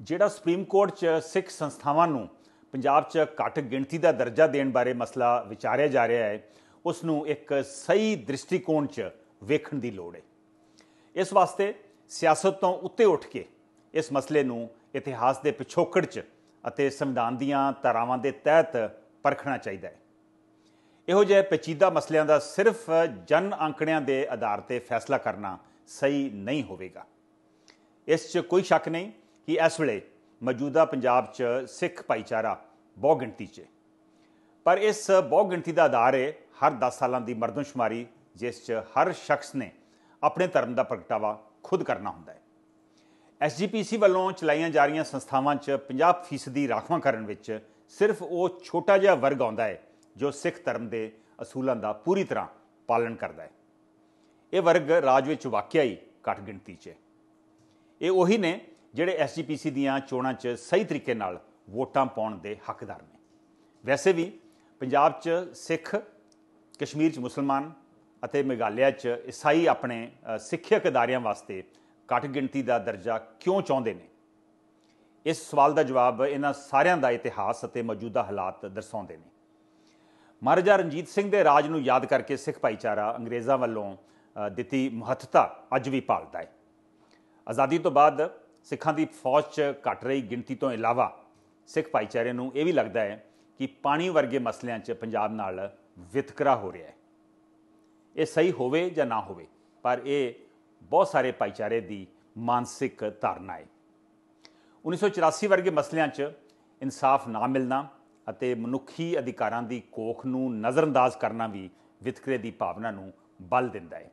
ਜਿਹੜਾ supreme court 'ਚ ਸਿੱਖ ਸੰਸਥਾਵਾਂ ਨੂੰ ਪੰਜਾਬ 'ਚ ਘੱਟ ਗਿਣਤੀ ਦਾ ਦਰਜਾ ਦੇਣ ਬਾਰੇ ਮਸਲਾ ਵਿਚਾਰਿਆ ਜਾ ਰਿਹਾ ਹੈ ਉਸ ਨੂੰ ਇੱਕ ਸਹੀ ਦ੍ਰਿਸ਼ਟੀਕੋਣ 'ਚ ਵੇਖਣ ਦੀ ਲੋੜ ਹੈ। ਇਸ ਵਾਸਤੇ ਸਿਆਸਤ ਤੋਂ ਉੱਤੇ ਉੱਠ ਕੇ ਇਸ ਮਸਲੇ ਨੂੰ ਇਤਿਹਾਸ ਦੇ ਪਿਛੋਕੜ 'ਚ ਅਤੇ ਸੰਵਿਧਾਨ ਦੀਆਂ ਧਾਰਾਵਾਂ ਦੇ ਤਹਿਤ ਪਰਖਣਾ ਚਾਹੀਦਾ ਹੈ। ਇਹੋ ਜਿਹੇ ਪੇਚੀਦਾ ਮਸਲਿਆਂ ਦਾ ਸਿਰਫ ਜਨ ਅੰਕੜਿਆਂ ਦੇ ਆਧਾਰ ਤੇ ਫੈਸਲਾ ਕਰਨਾ ਸਹੀ ਨਹੀਂ ਹੋਵੇਗਾ। ਇਸ 'ਚ ਕੋਈ ਸ਼ੱਕ ਨਹੀਂ ਕਿ ਇਸ ਵੇਲੇ ਮੌਜੂਦਾ ਪੰਜਾਬ 'ਚ ਸਿੱਖ ਭਾਈਚਾਰਾ ਬਹੁ ਗਿਣਤੀ 'ਚ ਪਰ ਇਸ ਬਹੁ ਗਿਣਤੀ ਦਾ ਆਧਾਰ ਹੈ ਹਰ 10 ਸਾਲਾਂ ਦੀ ਮਰਦਮਸ਼ੁਮਾਰੀ ਜਿਸ 'ਚ ਹਰ ਸ਼ਖਸ ਨੇ ਆਪਣੇ ਧਰਮ ਦਾ ਪ੍ਰਗਟਾਵਾ ਖੁਦ ਕਰਨਾ ਹੁੰਦਾ ਹੈ। ਐਸਜੀਪੀਸੀ ਵੱਲੋਂ ਚਲਾਈਆਂ ਜਾ ਰਹੀਆਂ ਸੰਸਥਾਵਾਂ 'ਚ 50% ਦੀ ਰਾਖਵਾਂ ਕਰਨ ਵਿੱਚ ਸਿਰਫ ਉਹ ਛੋਟਾ ਜਿਹਾ ਵਰਗ ਆਉਂਦਾ ਹੈ, ਜੋ ਸਿੱਖ ਧਰਮ ਦੇ ਅਸੂਲਾਂ ਦਾ ਪੂਰੀ ਤਰ੍ਹਾਂ ਪਾਲਣ ਕਰਦਾ ਹੈ। ਇਹ ਵਰਗ ਰਾਜ ਵਿੱਚ ਵਾਕਿਆ ਹੀ ਘੱਟ ਗਿਣਤੀ 'ਚ ਹੈ। ਇਹ ਉਹੀ ਨੇ ਜਿਹੜੇ ਐਸਜੀਪੀਸੀ ਦੀਆਂ ਚੋਣਾਂ 'ਚ ਸਹੀ ਤਰੀਕੇ ਨਾਲ ਵੋਟਾਂ ਪਾਉਣ ਦੇ ਹੱਕਦਾਰ ਨੇ। ਵੈਸੇ ਵੀ ਪੰਜਾਬ 'ਚ ਸਿੱਖ, ਕਸ਼ਮੀਰ 'ਚ ਮੁਸਲਮਾਨ ਅਤੇ ਮੇਘਾਲਿਆ 'ਚ ਈਸਾਈ ਆਪਣੇ ਸਿੱਖਿਅਕ ਅਦਾਰਿਆਂ ਵਾਸਤੇ ਘੱਟ ਗਿਣਤੀ ਦਾ ਦਰਜਾ ਕਿਉਂ ਚਾਹੁੰਦੇ ਨੇ? ਇਸ ਸਵਾਲ ਦਾ ਜਵਾਬ ਇਹਨਾਂ ਸਾਰਿਆਂ ਦਾ ਇਤਿਹਾਸ ਅਤੇ ਮੌਜੂਦਾ ਹਾਲਾਤ ਦਰਸਾਉਂਦੇ ਨੇ। ਮਹਾਰਾਜਾ ਰਣਜੀਤ ਸਿੰਘ ਦੇ ਰਾਜ ਨੂੰ ਯਾਦ ਕਰਕੇ ਸਿੱਖ ਭਾਈਚਾਰਾ ਅੰਗਰੇਜ਼ਾਂ ਵੱਲੋਂ ਦਿੱਤੀ ਮਹੱਤਤਾ ਅੱਜ ਵੀ ਪਾਲਦਾ ਹੈ। ਆਜ਼ਾਦੀ ਤੋਂ ਬਾਅਦ ਸਿੱਖਾਂ ਦੀ ਫੌਜ 'ਚ ਘਟ ਰਹੀ ਗਿਣਤੀ ਤੋਂ ਇਲਾਵਾ ਸਿੱਖ ਭਾਈਚਾਰੇ ਨੂੰ ਇਹ ਵੀ ਲੱਗਦਾ ਹੈ ਕਿ ਪਾਣੀ ਵਰਗੇ ਮਸਲਿਆਂ 'ਚ ਪੰਜਾਬ ਨਾਲ ਵਿਤਕਰਾ ਹੋ ਰਿਹਾ ਹੈ। ਇਹ ਸਹੀ ਹੋਵੇ ਜਾਂ ਨਾ ਹੋਵੇ, ਪਰ ਇਹ ਬਹੁਤ ਸਾਰੇ ਭਾਈਚਾਰੇ ਦੀ ਮਾਨਸਿਕ ਧਾਰਨਾ ਹੈ। 1984 ਵਰਗੇ ਮਸਲਿਆਂ 'ਚ ਇਨਸਾਫ ਨਾ ਮਿਲਣਾ ਅਤੇ ਮਨੁੱਖੀ ਅਧਿਕਾਰਾਂ ਦੀ ਕੋਖ ਨੂੰ ਨਜ਼ਰਅੰਦਾਜ਼ ਕਰਨਾ ਵੀ ਵਿਤਕਰੇ ਦੀ ਭਾਵਨਾ ਨੂੰ ਬਲ ਦਿੰਦਾ ਹੈ।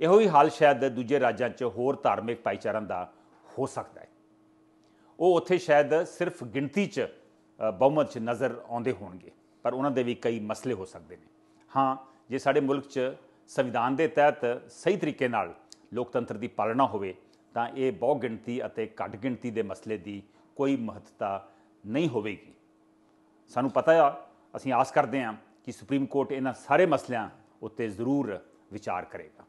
ਇਹੋ ਹੀ ਹਾਲ ਸ਼ਾਇਦ ਦੂਜੇ ਰਾਜਾਂ 'ਚ ਹੋਰ ਧਾਰਮਿਕ ਭਾਈਚਾਰਿਆਂ ਦਾ ਹੋ ਸਕਦਾ ਹੈ। ਉਹ ਉੱਥੇ ਸ਼ਾਇਦ ਸਿਰਫ ਗਿਣਤੀ 'ਚ ਬਹੁਮਤ 'ਚ ਨਜ਼ਰ ਆਉਂਦੇ ਹੋਣਗੇ, ਪਰ ਉਹਨਾਂ ਦੇ ਵੀ ਕਈ ਮਸਲੇ ਹੋ ਸਕਦੇ ਨੇ। ਹਾਂ, ਜੇ ਸਾਡੇ ਮੁਲਕ 'ਚ ਸੰਵਿਧਾਨ ਦੇ ਤਹਿਤ ਸਹੀ ਤਰੀਕੇ ਨਾਲ ਲੋਕਤੰਤਰ ਦੀ ਪਾਲਣਾ ਹੋਵੇ, ਤਾਂ ਇਹ ਬਹੁ ਗਿਣਤੀ ਅਤੇ ਘੱਟ ਗਿਣਤੀ ਦੇ ਮਸਲੇ ਦੀ ਕੋਈ ਮਹੱਤਤਾ ਨਹੀਂ ਹੋਵੇਗੀ। ਸਾਨੂੰ ਪਤਾ ਆ, ਅਸੀਂ ਆਸ ਕਰਦੇ ਹਾਂ ਕਿ ਸੁਪਰੀਮ ਕੋਰਟ ਇਹਨਾਂ ਸਾਰੇ ਮਸਲਿਆਂ ਉੱਤੇ ਜ਼ਰੂਰ ਵਿਚਾਰ ਕਰੇਗਾ।